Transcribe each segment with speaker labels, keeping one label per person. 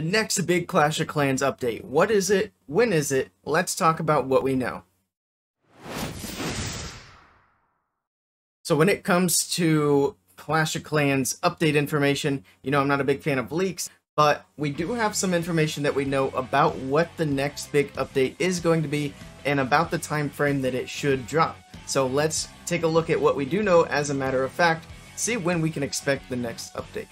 Speaker 1: The next big Clash of Clans update. What is it? When is it? Let's talk about what we know. So when it comes to Clash of Clans update information, you know I'm not a big fan of leaks, but we do have some information that we know about what the next big update is going to be and about the time frame that it should drop. So let's take a look at what we do know as a matter of fact, see when we can expect the next update.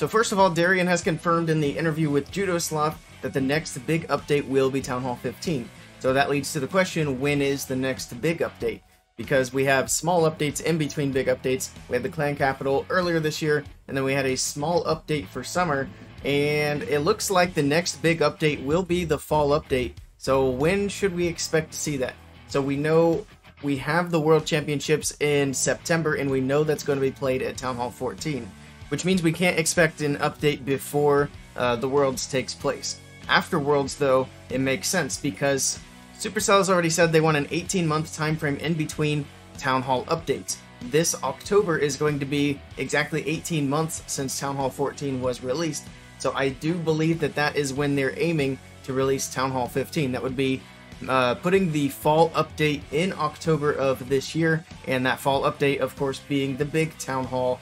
Speaker 1: So first of all, Darian has confirmed in the interview with Judo Sloth that the next big update will be Town Hall 15. So that leads to the question, when is the next big update? Because we have small updates in between big updates. We had the Clan Capital earlier this year, and then we had a small update for summer, and it looks like the next big update will be the fall update. So when should we expect to see that? So we know we have the World Championships in September, and we know that's going to be played at Town Hall 14 which means we can't expect an update before uh, the Worlds takes place. After Worlds, though, it makes sense because Supercell has already said they want an 18-month time frame in between Town Hall updates. This October is going to be exactly 18 months since Town Hall 14 was released, so I do believe that that is when they're aiming to release Town Hall 15. That would be uh, putting the fall update in October of this year, and that fall update, of course, being the big Town Hall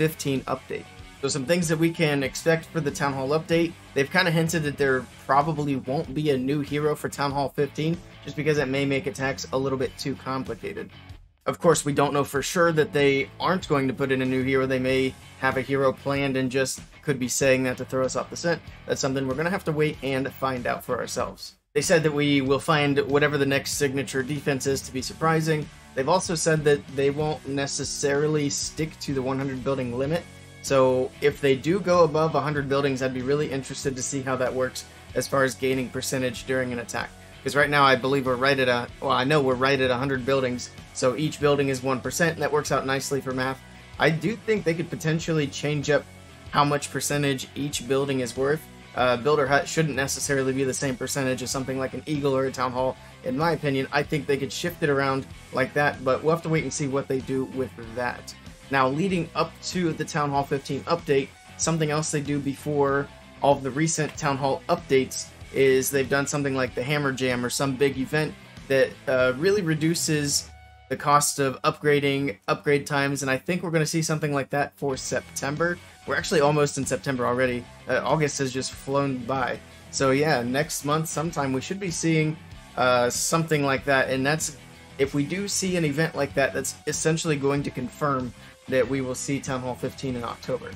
Speaker 1: 15 update. So some things that we can expect for the Town Hall update. They've kind of hinted that there probably won't be a new hero for Town Hall 15, just because it may make attacks a little bit too complicated. Of course, we don't know for sure that they aren't going to put in a new hero. They may have a hero planned and just could be saying that to throw us off the scent. That's something we're going to have to wait and find out for ourselves. They said that we will find whatever the next signature defense is to be surprising, They've also said that they won't necessarily stick to the 100 building limit. So if they do go above 100 buildings, I'd be really interested to see how that works as far as gaining percentage during an attack. Because right now I believe we're right at a, well I know we're right at 100 buildings, so each building is 1%, and that works out nicely for math. I do think they could potentially change up how much percentage each building is worth. Uh, Builder Hut shouldn't necessarily be the same percentage as something like an Eagle or a Town Hall, in my opinion, I think they could shift it around like that, but we'll have to wait and see what they do with that. Now, leading up to the Town Hall 15 update, something else they do before all of the recent Town Hall updates is they've done something like the Hammer Jam or some big event that uh, really reduces the cost of upgrading, upgrade times, and I think we're going to see something like that for September. We're actually almost in September already. Uh, August has just flown by. So yeah, next month sometime we should be seeing uh, something like that. And that's if we do see an event like that, that's essentially going to confirm that we will see Town Hall 15 in October.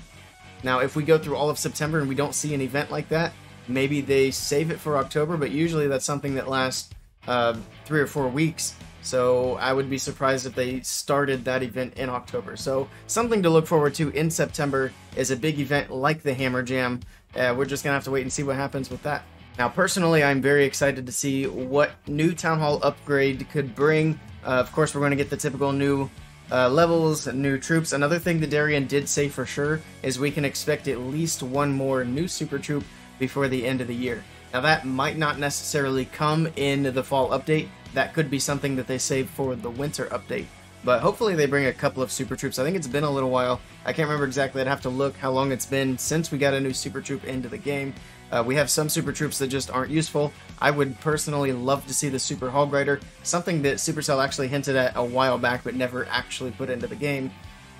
Speaker 1: Now, if we go through all of September and we don't see an event like that, maybe they save it for October, but usually that's something that lasts uh, three or four weeks. So I would be surprised if they started that event in October. So something to look forward to in September is a big event like the Hammer Jam. Uh, we're just gonna have to wait and see what happens with that. Now, personally, I'm very excited to see what new Town Hall upgrade could bring. Uh, of course, we're going to get the typical new uh, levels, new troops. Another thing that Darian did say for sure is we can expect at least one more new Super Troop before the end of the year. Now, that might not necessarily come in the fall update. That could be something that they save for the winter update. But hopefully they bring a couple of Super Troops. I think it's been a little while. I can't remember exactly. I'd have to look how long it's been since we got a new Super Troop into the game. Uh, we have some super troops that just aren't useful. I would personally love to see the Super Hog Rider, something that Supercell actually hinted at a while back but never actually put into the game.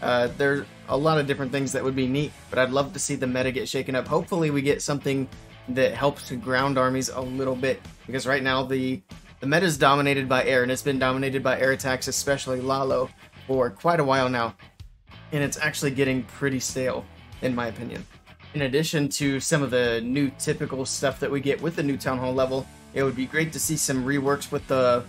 Speaker 1: Uh, there's a lot of different things that would be neat, but I'd love to see the meta get shaken up. Hopefully we get something that helps to ground armies a little bit, because right now the, the meta is dominated by air, and it's been dominated by air attacks, especially Lalo, for quite a while now. And it's actually getting pretty stale, in my opinion. In addition to some of the new typical stuff that we get with the new Town Hall level, it would be great to see some reworks with the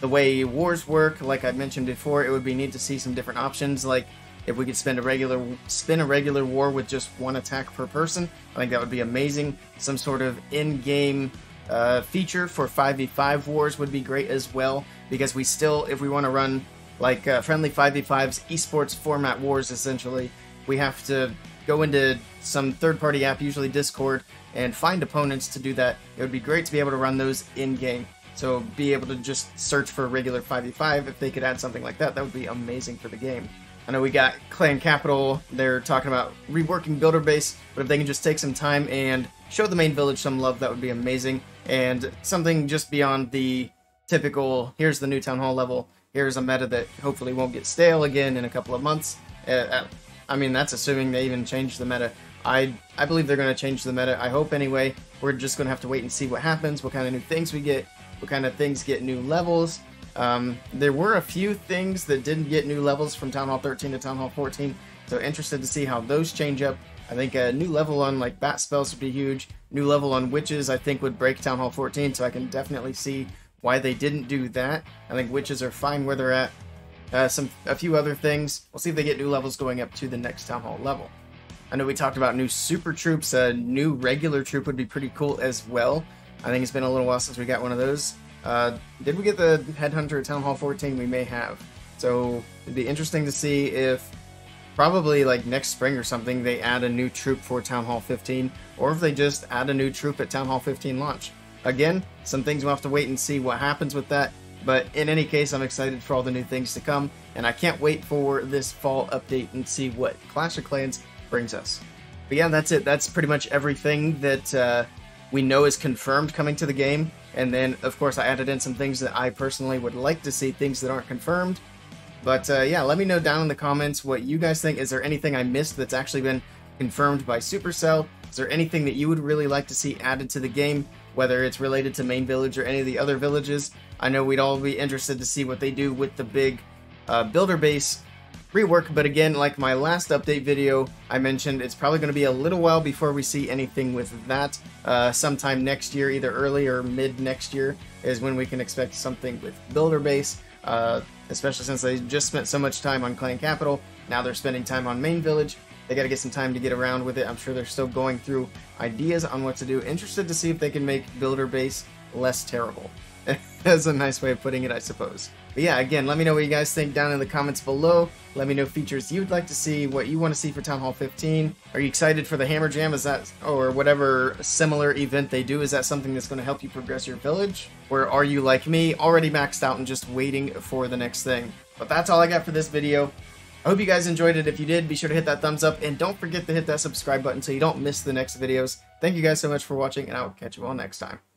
Speaker 1: the way wars work. Like I mentioned before, it would be neat to see some different options. Like if we could spend a regular spin a regular war with just one attack per person, I think that would be amazing. Some sort of in-game uh, feature for 5v5 wars would be great as well. Because we still, if we want to run like uh, friendly 5v5s, esports format wars, essentially, we have to go into some third party app, usually Discord, and find opponents to do that. It would be great to be able to run those in game. So be able to just search for a regular 5v5 if they could add something like that, that would be amazing for the game. I know we got Clan Capital, they're talking about reworking Builder Base, but if they can just take some time and show the main village some love, that would be amazing. And something just beyond the typical, here's the new Town Hall level, here's a meta that hopefully won't get stale again in a couple of months. Uh, uh I mean, that's assuming they even change the meta. I, I believe they're going to change the meta. I hope anyway. We're just going to have to wait and see what happens, what kind of new things we get, what kind of things get new levels. Um, there were a few things that didn't get new levels from Town Hall 13 to Town Hall 14, so interested to see how those change up. I think a new level on like bat spells would be huge. New level on witches I think would break Town Hall 14, so I can definitely see why they didn't do that. I think witches are fine where they're at. Uh, some a few other things. We'll see if they get new levels going up to the next Town Hall level. I know we talked about new super troops. A new regular troop would be pretty cool as well. I think it's been a little while since we got one of those. Uh, did we get the Headhunter at Town Hall 14? We may have. So it'd be interesting to see if probably like next spring or something they add a new troop for Town Hall 15, or if they just add a new troop at Town Hall 15 launch. Again, some things we'll have to wait and see what happens with that. But in any case, I'm excited for all the new things to come, and I can't wait for this fall update and see what Clash of Clans brings us. But yeah, that's it. That's pretty much everything that uh, we know is confirmed coming to the game. And then, of course, I added in some things that I personally would like to see, things that aren't confirmed. But uh, yeah, let me know down in the comments what you guys think. Is there anything I missed that's actually been confirmed by Supercell? Is there anything that you would really like to see added to the game, whether it's related to Main Village or any of the other villages? I know we'd all be interested to see what they do with the big uh, builder base rework, but again, like my last update video, I mentioned it's probably going to be a little while before we see anything with that. Uh, sometime next year, either early or mid next year, is when we can expect something with Builder Base, uh, especially since they just spent so much time on Clan Capital. Now they're spending time on Main Village. They got to get some time to get around with it. I'm sure they're still going through ideas on what to do. Interested to see if they can make Builder Base less terrible. That's a nice way of putting it, I suppose. But yeah, again, let me know what you guys think down in the comments below. Let me know features you'd like to see, what you want to see for Town Hall 15. Are you excited for the Hammer Jam? Is that, or whatever similar event they do, is that something that's going to help you progress your village? Or are you like me, already maxed out and just waiting for the next thing? But that's all I got for this video. I hope you guys enjoyed it. If you did, be sure to hit that thumbs up and don't forget to hit that subscribe button so you don't miss the next videos. Thank you guys so much for watching and I will catch you all next time.